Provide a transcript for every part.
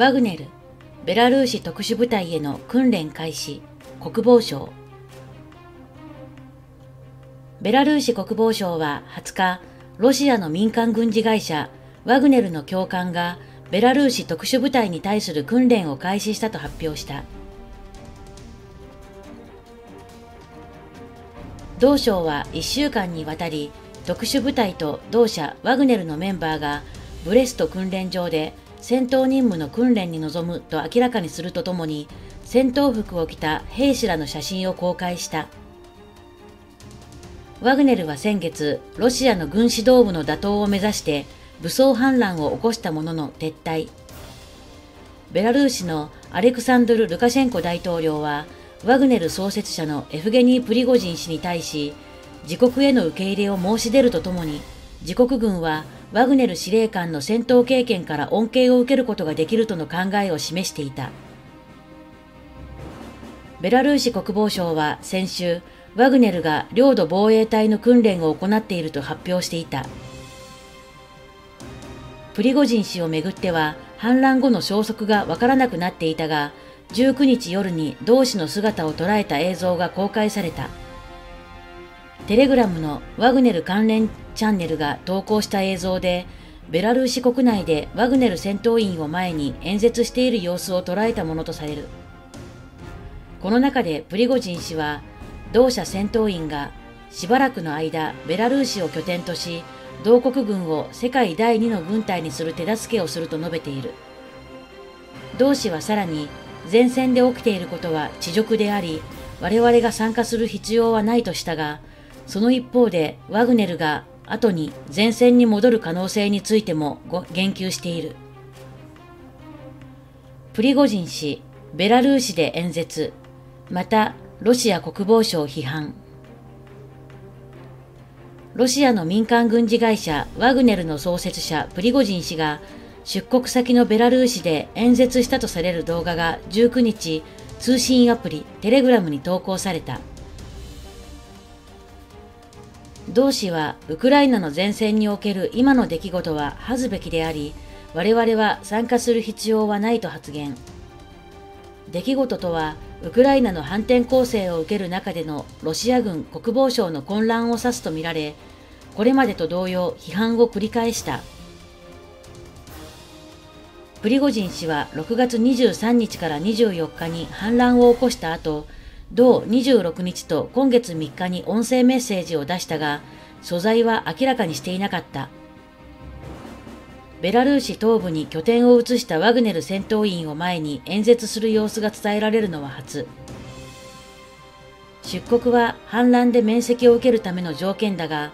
ワグネル、ベラルーシ特殊部隊への訓練開始、国防省。ベラルーシ国防省は20日、ロシアの民間軍事会社ワグネルの教官がベラルーシ特殊部隊に対する訓練を開始したと発表した。同省は1週間にわたり特殊部隊と同社ワグネルのメンバーがブレスト訓練場で戦闘任務の訓練に臨むと明らかにするとともに戦闘服を着た兵士らの写真を公開した。ワグネルは先月、ロシアの軍指導部の打倒を目指して武装反乱を起こしたものの撤退。ベラルーシのアレクサンドル・ルカシェンコ大統領は、ワグネル創設者のエフゲニー・プリゴジン氏に対し、自国への受け入れを申し出るとともに、自国軍はワグネル司令官の戦闘経験から恩恵を受けることができるとの考えを示していた。ベラルーシ国防省は先週、ワグネルが領土防衛隊の訓練を行っていると発表していた。プリゴジン氏をめぐっては反乱後の消息がわからなくなっていたが、19日夜に同氏の姿を捉えた映像が公開された。テレグラムのワグネル関連チャンネルが投稿した映像で、ベラルーシ国内でワグネル戦闘員を前に演説している様子を捉えたものとされる。この中でプリゴジン氏は、同社戦闘員がしばらくの間ベラルーシを拠点とし、同国軍を世界第2の軍隊にする手助けをすると述べている。同氏はさらに、前線で起きていることは地辱であり、我々が参加する必要はないとしたが、その一方でワグネルが後に前線に戻る可能性についても言及している。プリゴジン氏、ベラルーシで演説、またロシア国防省批判。ロシアの民間軍事会社ワグネルの創設者プリゴジン氏が出国先のベラルーシで演説したとされる動画が19日通信アプリテレグラムに投稿された。同氏はウクライナの前線における今の出来事は恥ずべきであり、我々は参加する必要はないと発言。出来事とはウクライナの反転攻勢を受ける中でのロシア軍国防省の混乱を指すとみられ、これまでと同様批判を繰り返した。プリゴジン氏は6月23日から24日に反乱を起こした後、同26日と今月3日に音声メッセージを出したが、素材は明らかにしていなかった。ベラルーシ東部に拠点を移したワグネル戦闘員を前に演説する様子が伝えられるのは初。出国は反乱で面積を受けるための条件だが、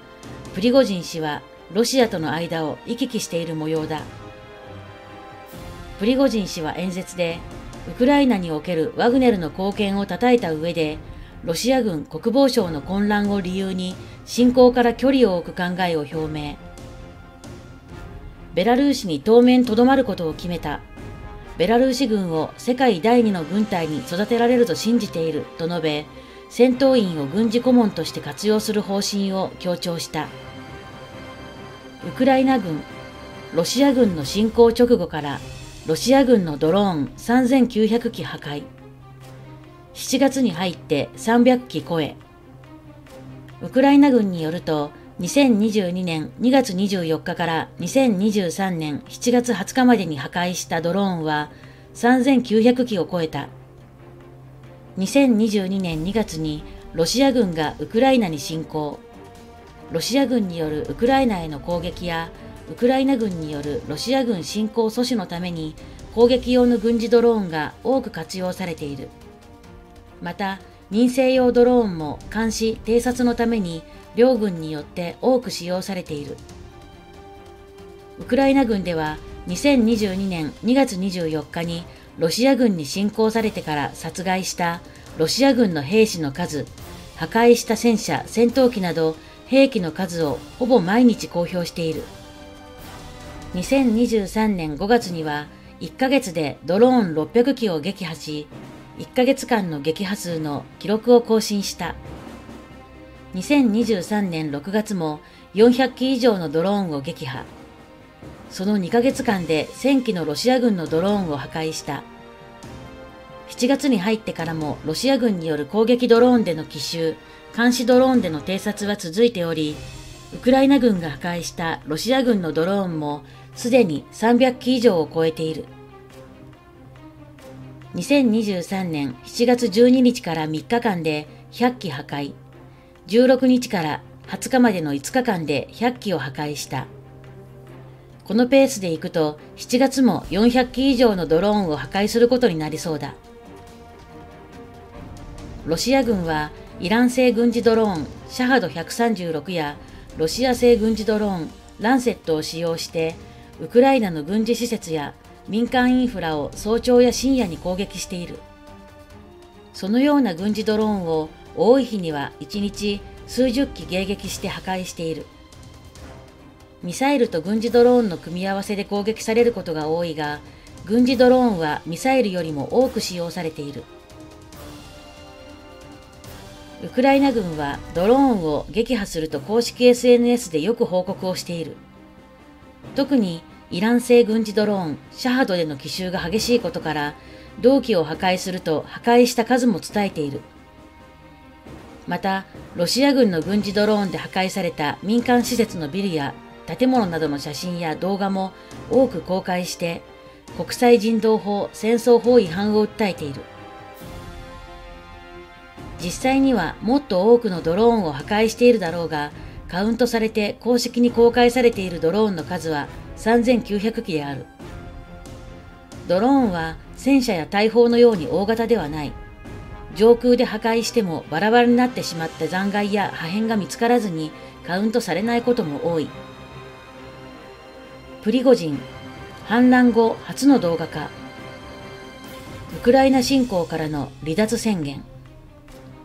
プリゴジン氏はロシアとの間を行き来している模様だ。プリゴジン氏は演説で、ウクライナにおけるワグネルの貢献を称えた上で、ロシア軍国防省の混乱を理由に侵攻から距離を置く考えを表明。ベラルーシに当面とどまることを決めた。ベラルーシ軍を世界第二の軍隊に育てられると信じていると述べ、戦闘員を軍事顧問として活用する方針を強調した。ウクライナ軍、ロシア軍の侵攻直後からロシア軍のドローン3900機破壊。7月に入って300機超え。ウクライナ軍によると、2022年2月24日から2023年7月20日までに破壊したドローンは3900機を超えた。2022年2月にロシア軍がウクライナに侵攻。ロシア軍によるウクライナへの攻撃やウクライナ軍によるロシア軍侵攻阻止のために攻撃用の軍事ドローンが多く活用されている。また、民生用ドローンも監視、偵察のために両軍によって多く使用されている。ウクライナ軍では2022年2月24日にロシア軍に侵攻されてから殺害したロシア軍の兵士の数、破壊した戦車、戦闘機など兵器の数をほぼ毎日公表している。2023年5月には1ヶ月でドローン600機を撃破し、1ヶ月間の撃破数の記録を更新した。2023年6月も400機以上のドローンを撃破。その2ヶ月間で1000機のロシア軍のドローンを破壊した。7月に入ってからもロシア軍による攻撃ドローンでの奇襲、監視ドローンでの偵察は続いており、ウクライナ軍が破壊したロシア軍のドローンもすでに300機以上を超えている。2023年7月12日から3日間で100機破壊、16日から20日までの5日間で100機を破壊した。このペースでいくと7月も400機以上のドローンを破壊することになりそうだ。ロシア軍はイラン製軍事ドローンシャハド136やロシア製軍事ドローンランセットを使用してウクライナの軍事施設や民間インフラを早朝や深夜に攻撃している。そのような軍事ドローンを多い日には1日数十機迎撃して破壊している。ミサイルと軍事ドローンの組み合わせで攻撃されることが多いが、軍事ドローンはミサイルよりも多く使用されている。ウクライナ軍はドローンを撃破すると公式 SNS でよく報告をしている。特にイラン製軍事ドローン、シャハドでの奇襲が激しいことから、同機を破壊すると破壊した数も伝えている。また、ロシア軍の軍事ドローンで破壊された民間施設のビルや建物などの写真や動画も多く公開して、国際人道法、戦争法違反を訴えている。実際にはもっと多くのドローンを破壊しているだろうが、カウントされて公式に公開されているドローンの数は3900機である。ドローンは戦車や大砲のように大型ではない。上空で破壊してもバラバラになってしまった残骸や破片が見つからずにカウントされないことも多い。プリゴジン、反乱後初の動画化。ウクライナ侵攻からの離脱宣言。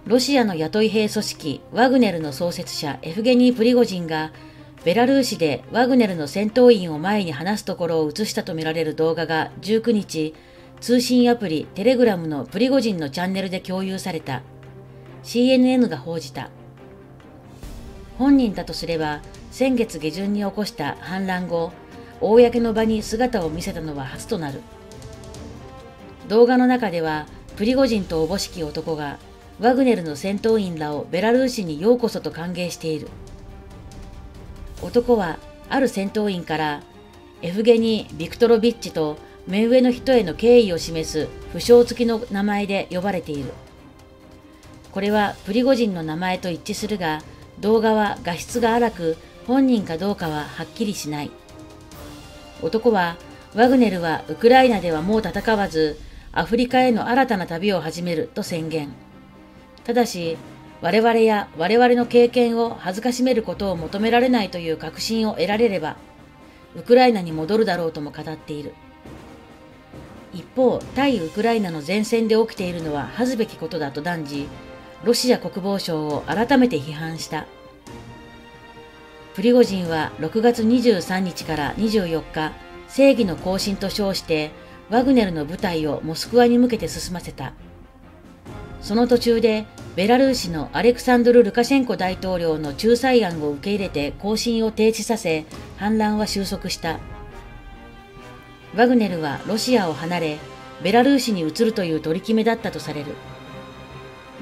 ロシアの雇い兵組織ワグネルの創設者エフゲニー・プリゴジンがベラルーシでワグネルの戦闘員を前に話すところを映したとみられる動画が19日、通信アプリテレグラムのプリゴジンのチャンネルで共有された。CNN が報じた。本人だとすれば、先月下旬に起こした反乱後、公の場に姿を見せたのは初となる。動画の中では、プリゴジンとおぼしき男がワグネルの戦闘員らをベラルーシにようこそと歓迎している。男はある戦闘員からエフゲニー・ビクトロビッチと目上の人への敬意を示す不詳付きの名前で呼ばれている。これはプリゴジンの名前と一致するが、動画は画質が荒く、本人かどうかははっきりしない。男は、ワグネルはウクライナではもう戦わず、アフリカへの新たな旅を始めると宣言。ただし、我々や我々の経験を恥ずかしめることを求められないという確信を得られれば、ウクライナに戻るだろうとも語っている。一方、対ウクライナの前線で起きているのは恥ずべきことだと断じ、ロシア国防省を改めて批判した。プリゴジンは6月23日から24日、正義の行進と称して、ワグネルの部隊をモスクワに向けて進ませた。その途中でベラルーシのアレクサンドル・ルカシェンコ大統領の仲裁案を受け入れて行進を停止させ、反乱は収束した。ワグネルはロシアを離れ、ベラルーシに移るという取り決めだったとされる。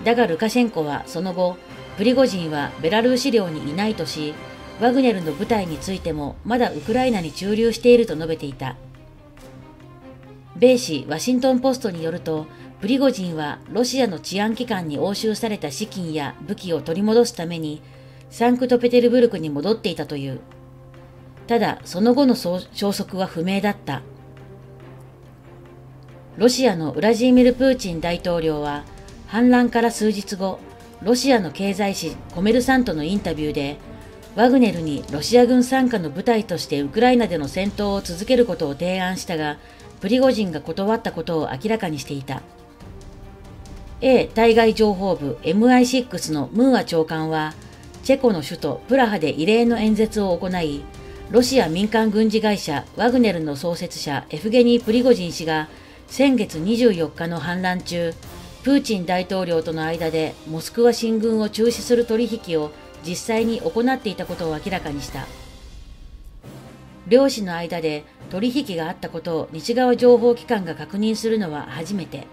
だがルカシェンコはその後、プリゴジンはベラルーシ領にいないとし、ワグネルの部隊についてもまだウクライナに駐留していると述べていた。米紙ワシントンポストによると、プリゴジンはロシアの治安機関に押収された資金や武器を取り戻すためにサンクトペテルブルクに戻っていたという。ただ、その後の消息は不明だった。ロシアのウラジーミル・プーチン大統領は反乱から数日後、ロシアの経済誌コメルサントのインタビューで、ワグネルにロシア軍参加の部隊としてウクライナでの戦闘を続けることを提案したが、プリゴジンが断ったことを明らかにしていた。A 対外情報部 MI6 のムーア長官は、チェコの首都プラハで異例の演説を行い、ロシア民間軍事会社ワグネルの創設者エフゲニー・プリゴジン氏が先月24日の反乱中、プーチン大統領との間でモスクワ進軍を中止する取引を実際に行っていたことを明らかにした。漁師の間で取引があったことを西側情報機関が確認するのは初めて。